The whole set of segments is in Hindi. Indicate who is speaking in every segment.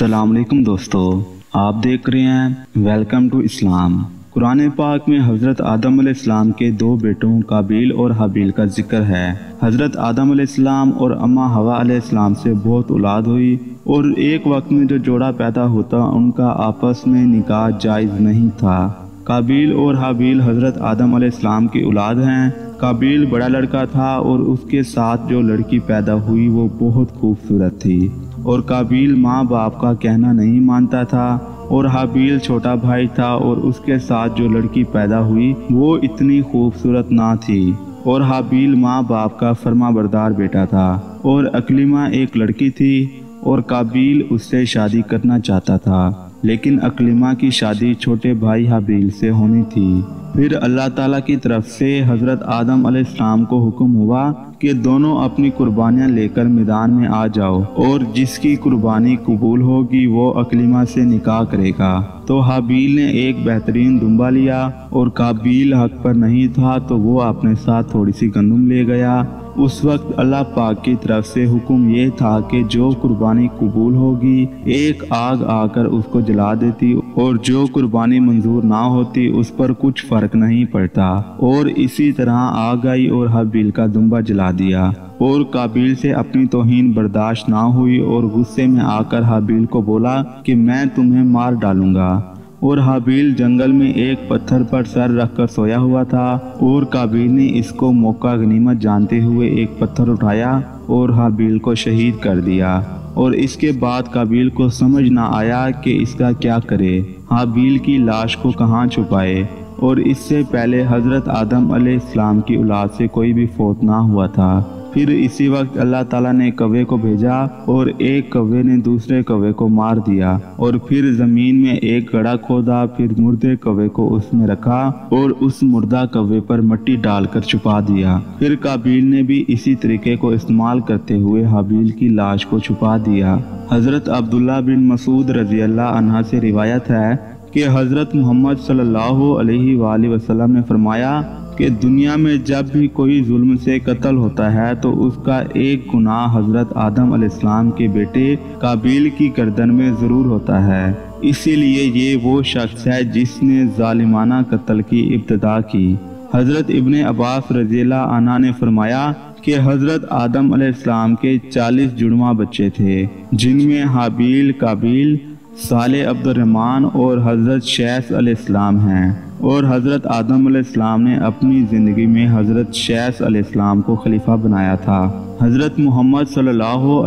Speaker 1: असलकुम दोस्तों। आप देख रहे हैं वेलकम टू इस्लाम कुरान पाक में हज़रत आदम इस्लाम के दो बेटों काबिल और हबील का ज़िक्र है। हज़रत आदम इस्लाम और अम्मा हवा इस्लाम से बहुत औलाद हुई और एक वक्त में जो जोड़ा पैदा होता, उनका आपस में निकाह जायज़ नहीं था। काबिल और हाबिल हज़रत आदम इस्लाम की औलाद हैं। काबिल बड़ा लड़का था और उसके साथ जो लड़की पैदा हुई, वो बहुत खूबसूरत थी। और काबिल माँ बाप का कहना नहीं मानता था और हाबील छोटा भाई था और उसके साथ जो लड़की पैदा हुई, वो इतनी खूबसूरत ना थी। और हाबील माँ बाप का फर्मा बरदार बेटा था। और अकलीमा एक लड़की थी और काबिल उससे शादी करना चाहता था। लेकिन अकलीमा की शादी छोटे भाई हाबिल से होनी थी। फिर अल्लाह ताला की तरफ़ से हज़रत आदम अलैहिस्सलाम को हुक्म हुआ कि दोनों अपनी कुर्बानियाँ लेकर मैदान में आ जाओ और जिसकी कुर्बानी कबूल होगी वो अकलीमा से निकाह करेगा। तो हाबील ने एक बेहतरीन दुम्बा लिया और काबील हक पर नहीं था तो वो अपने साथ थोड़ी सी गंदम ले गया। उस वक्त अल्लाह पाक की तरफ़ से हुक्म ये था कि जो कुर्बानी कबूल होगी, एक आग आकर उसको जला देती और जो कुर्बानी मंजूर ना होती, उस पर कुछ फ़र्क नहीं पड़ता। और इसी तरह आग आई और हबील का दुम्बा जला दिया। और काबिल से अपनी तोहिन बर्दाश्त ना हुई और गुस्से में आकर हबील को बोला कि मैं तुम्हें मार डालूँगा। और हाबील जंगल में एक पत्थर पर सर रखकर सोया हुआ था। और काबिल ने इसको मौका गनीमत जानते हुए एक पत्थर उठाया और हाबिल को शहीद कर दिया। और इसके बाद काबिल को समझ ना आया कि इसका क्या करे। हाबील की लाश को कहाँ छुपाए? और इससे पहले हज़रत आदम अलैहिस्सलाम की औलाद से कोई भी फोत ना हुआ था। फिर इसी वक्त अल्लाह ताला ने कौवे को भेजा और एक कौवे ने दूसरे कौवे को मार दिया और फिर ज़मीन में एक गड़ा खोदा, फिर मुर्दे कौवे को उसमें रखा और उस मुर्दा कौवे पर मट्टी डालकर छुपा दिया। फिर काबिल ने भी इसी तरीके को इस्तेमाल करते हुए हाबिल की लाश को छुपा दिया। हज़रत अब्दुल्ला बिन मसूद रज़ी अल्लाह से रिवायत है कि हज़रत मोहम्मद सल्लल्लाहु अलैहि वसल्लम ने फरमाया कि दुनिया में जब भी कोई जुल्म से कत्ल होता है तो उसका एक गुनाह हज़रत आदम इस्लाम के बेटे काबिल की गर्दन में ज़रूर होता है। इसीलिए ये वो शख्स है जिसने जालिमाना कत्ल की इब्तदा की। हज़रत इबन अब्बास रजीला आना ने फरमाया कि हज़रत आदम इस्लाम के 40 जुड़वा बच्चे थे, जिनमें हाबील, काबिल, साले अब्दुलरहमान और हज़रत शैस अलैहिस्सलाम हैं। और हज़रत आदम इस्लाम ने अपनी ज़िंदगी में हज़रत शैस को खलीफा बनाया था। हज़रत मोहम्मद सल्लल्लाहु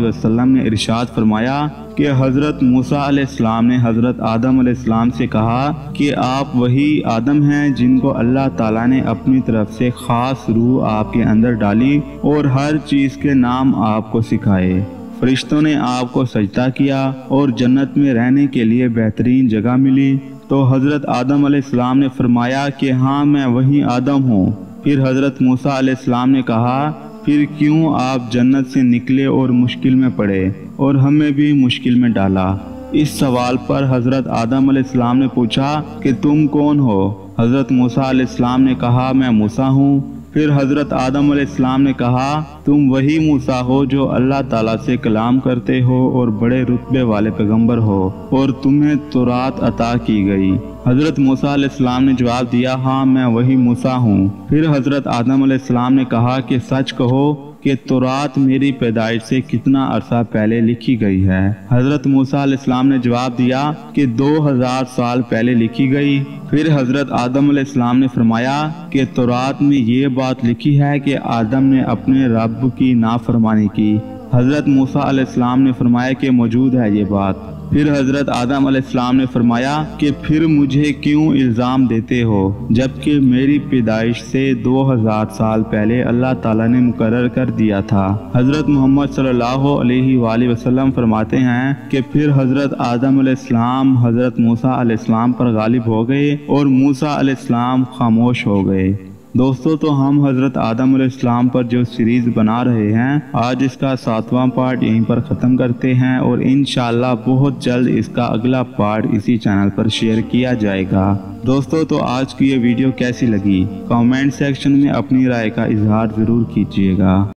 Speaker 1: वसल्लम ने इरशाद फरमाया कि हज़रत मूसा इस्लाम ने हज़रत आदम से कहा कि आप वही आदम हैं जिनको अल्लाह ताला ने अपनी तरफ़ से ख़ास रूह आपके अंदर डाली और हर चीज़ के नाम आपको सिखाए। फरिश्तों ने आपको सजदा किया और जन्नत में रहने के लिए बेहतरीन जगह मिली तो हज़रत आदम इस्लाम ने फरमाया कि हाँ मैं वही आदम हूँ। फिर हज़रत मूसा आसमाम ने कहा, फिर क्यों आप जन्नत से निकले और मुश्किल में पड़े और हमें भी मुश्किल में डाला? इस सवाल पर हज़रत आदम इस्लाम ने पूछा कि तुम कौन हो? हज़रत मूसा आसमाम ने कहा, मैं मूसा हूँ। फिर हज़रत आदम इस्लाम ने कहा, तुम वही मूसा हो जो अल्लाह ताला से कलाम करते हो और बड़े रुतबे वाले पैगंबर हो और तुम्हें तुरात अता की गई। हज़रत मूसा ने जवाब दिया हाँ मैं वही मूसा हूँ। फिर हज़रत आदम ने कहा कि, सच कहो कि तुरात मेरी पैदाइश से कितना अरसा पहले लिखी गई है। हज़रत मूसा ने जवाब दिया कि 2000 साल पहले लिखी गई फिर हज़रत आदम इस्लाम ने फरमाया कि तौरात में ये बात लिखी है कि आदम ने अपने रब की नाफरमानी की। हज़रत मूसा ने फरमाया कि मौजूद है ये बात। फिर हज़रत आदम अलैहिस्सलाम ने फरमाया कि फिर मुझे क्यों इल्ज़ाम देते हो? जबकि मेरी पैदाइश से 2000 साल पहले अल्लाह ताला ने मुकर कर दिया था। हज़रत मोहम्मद सल्लल्लाहु अलैहि वसल्लम फरमाते हैं कि फिर हज़रत आदम हज़रत मूसा पर गालिब हो गए और मूसा खामोश हो गए। दोस्तों तो हम हज़रत आदम इस्लाम पर जो सीरीज़ बना रहे हैं, आज इसका सातवां पार्ट यहीं पर ख़त्म करते हैं और इन बहुत जल्द इसका अगला पार्ट इसी चैनल पर शेयर किया जाएगा। दोस्तों तो आज की ये वीडियो कैसी लगी? कमेंट सेक्शन में अपनी राय का इजहार ज़रूर कीजिएगा।